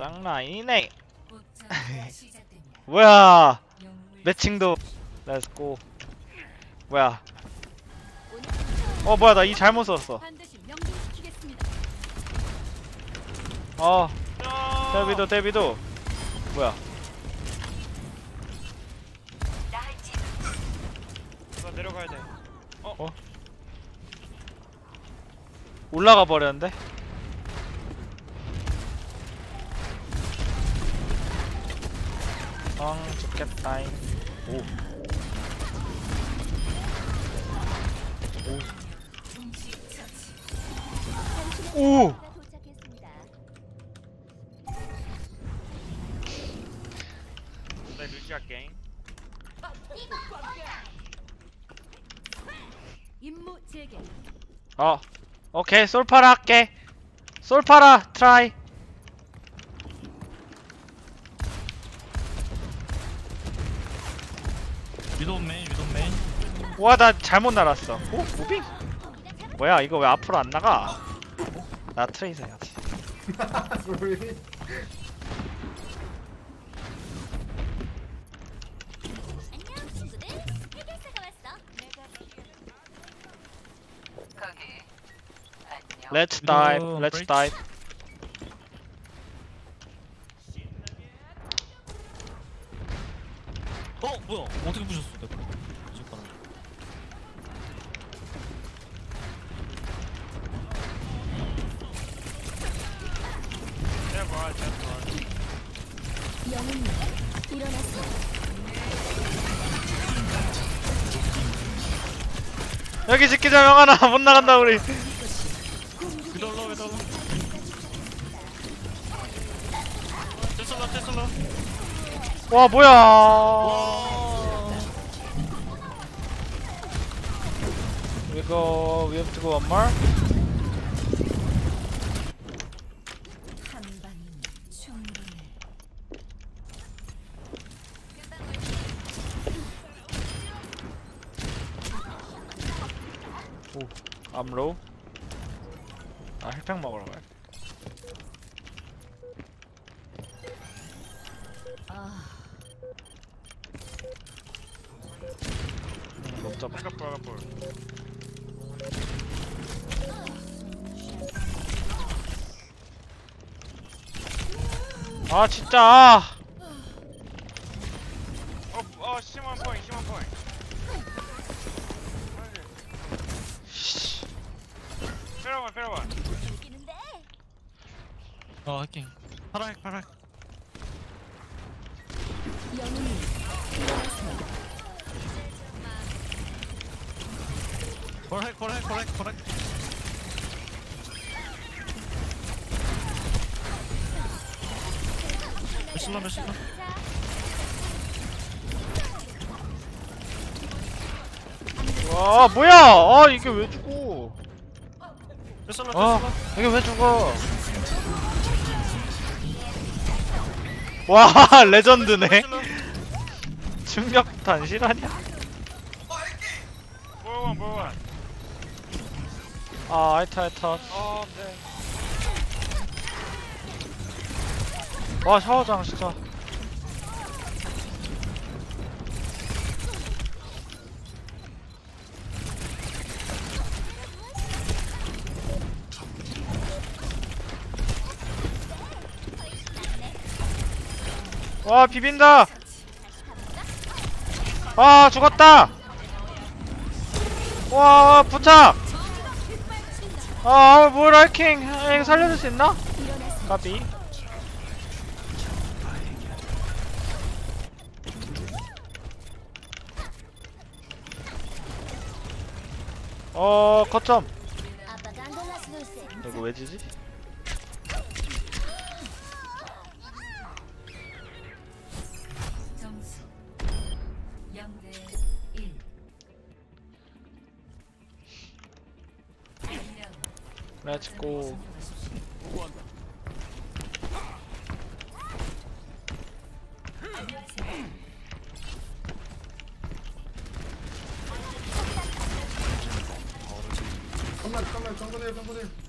장난 아니네. 전투가 시작됩니다. 뭐야? 매칭도. 렛츠고 뭐야? 어 뭐야? 나 이 잘못 썼어. 어. 데비도 데비도. 뭐야? 나 내려가야 돼. 올라가 버렸는데 엉 죽겠다잉. 오. 오! 임무 재개. 어 오케이 솔파라 할게. 솔파라 트라이 위도 메인 위도 메인 와 나 잘못 날았어 오? 무빙? 뭐야 이거 왜 앞으로 안 나가 나 트레이서 해야지 소리. 안녕 친구들 해결사가 왔어 Let's dive Let's dive 어 뭐야 어떻게 여기 지키자 명하나. 못 나간다 우리. 위도로 위도로 테슬라 테슬라 와 뭐야. 와 We go We have to go one more 한 방이면 충분해. 암로. 아 핵팩 먹으러 가야 아, 음, 못 잡아 빨간 볼 빨간 볼. 아 진짜 어, 어, 심한 포인, 심한 포인. 씨. 페라원, 페라원. 이기는데 어 해킹 영웅님 일어나서 파라핵 파라핵 파라핵 파라핵 몇실라 몇실라 와 뭐야? 아 이게 왜 죽어? 몇실라 아 몇실라. 이게 왜 죽어 와 레전드네 충격탄 실화냐 볼원, 볼원. 아 아이타 아이타 어, 네. 와 샤워장 진짜 와 비빈다. 와 죽었다. 와 부착. 아뭘 하이킹 아, 이거 살려줄 수 있나? 까비. 어 거점. 이거 왜 지지? 렛츠고 정거대요 정거대요.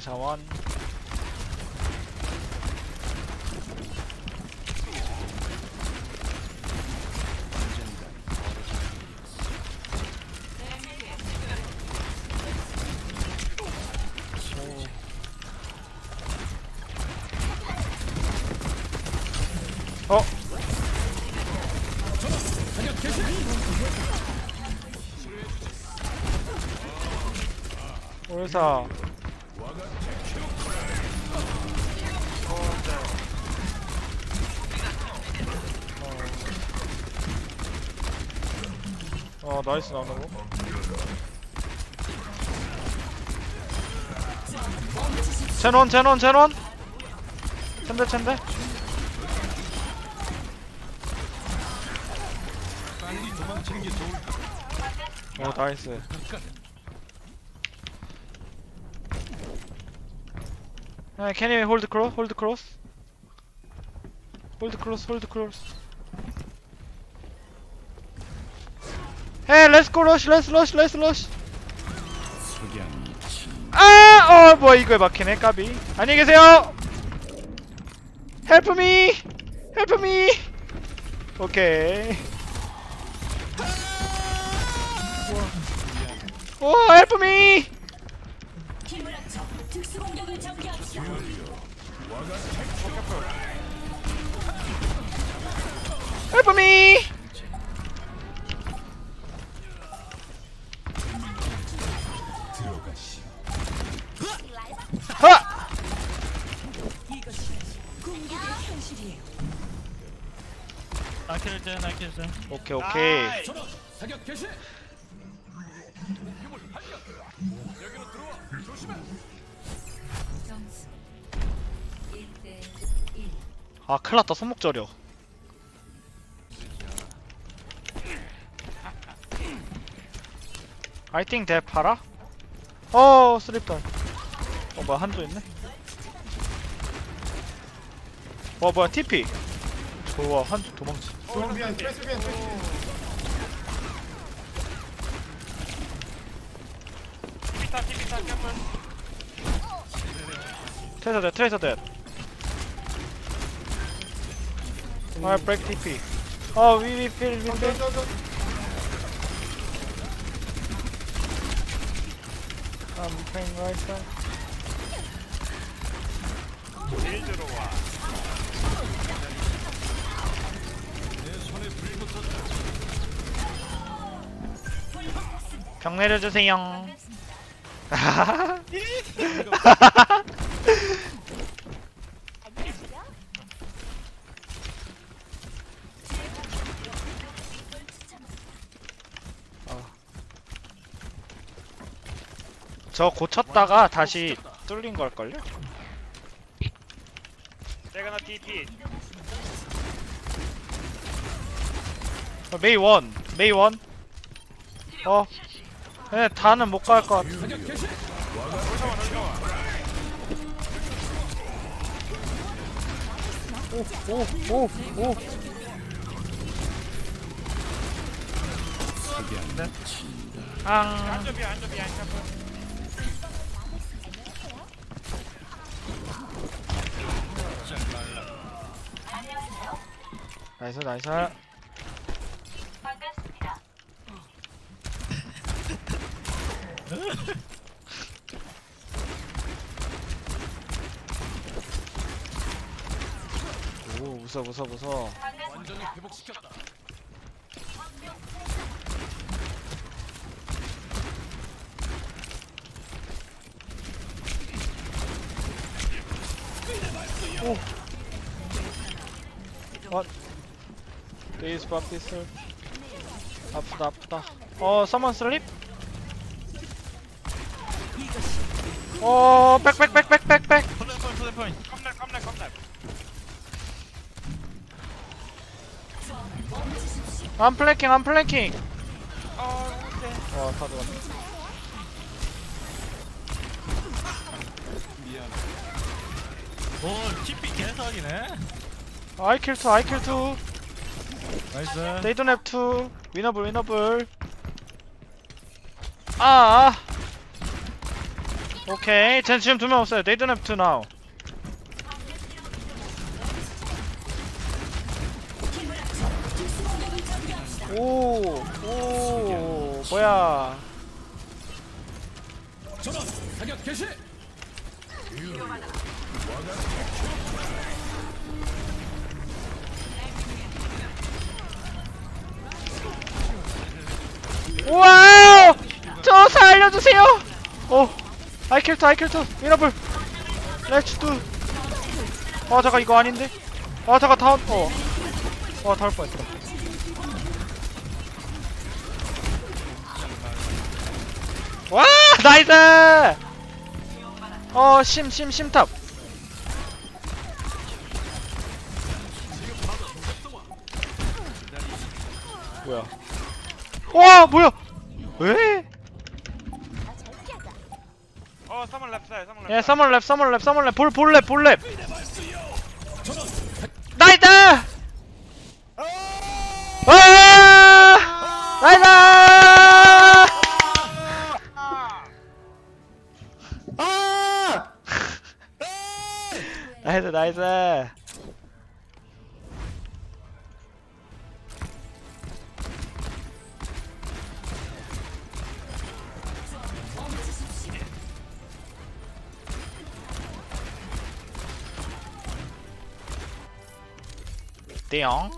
이사원 어? 어 나이스 나오는 거 제논 제논 제논 챈데 챈데 오 나이스 Uh, you hold cross? Hold cross? Hold cross, hold cross. Let's go rush, let's rush, let's rush. 아, 어, 뭐 이거에 막히네, 까비. 안녕히 계세요. Help me. 오케이. me. Help 나킬제 나킬제 오케이 오케이. 1대 1. 아 큰일났다 손목 저려 I think 대 팔아? 어 쓰립다 어 뭐야 한조 있네? 어 뭐야 TP 좋아 한조 도망치 behind, tracer behind. 티비타 티비타 캠프 트레이서 대 트레이서 대 아, 브레이크 TP 어, 위, 위, 필, 위, Go, 필. go, go. I'm playing right side. 제일 들어와 병 내려주세요. 저 고쳤다가 다시 뚫린 걸걸요? 내가 나 TP 어, 메이 원, 메이 원. 어, 네, 다는 못 갈 것 같아. 오, 오, 오, 오. 앙. 나이스, 나이스. 오, 웃어, 웃어, 웃어. 오. What? Please pop this sir. 아프다 아프다. 어, someone sleep? 어, 백백백백백백. 컴날 컴날 컴날 I'm flanking, I'm flanking. 어 오케이 와, 다 들어갔네. 오 TP 개사기네 I kill two, I kill two. 나이스 They don't have two. Winnable, winnable. 아, 아. 오케이 쟤 지금 두 명 없어요 they don't have to now 오, 오, 뭐야? 와우! 저 살려주세요! 오, 아이킬투, 아이킬투, 미라블, 렛츠 두. 아 잠깐 이거 아닌데? 아 잠깐 다운, 어, 와 다울 뻔했다. 와 나이스! 어 심 심 심탑. 뭐야? 와 뭐야? 왜? 어 someone left side someone left 예, 서멀 랩, 서멀 랩, 서멀 랩, 볼, 볼 랩, 볼 랩. 나이스! 와! 나이스! 아! 나이스, 나이스. 叮